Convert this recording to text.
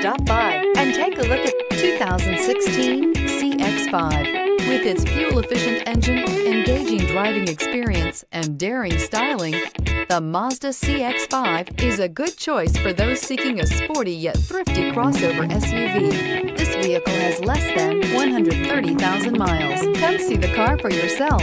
Stop by and take a look at 2016 CX5. With its fuel-efficient engine, engaging driving experience, and daring styling, the Mazda CX-5 is a good choice for those seeking a sporty yet thrifty crossover SUV. This vehicle has less than 130,000 miles. Come see the car for yourself.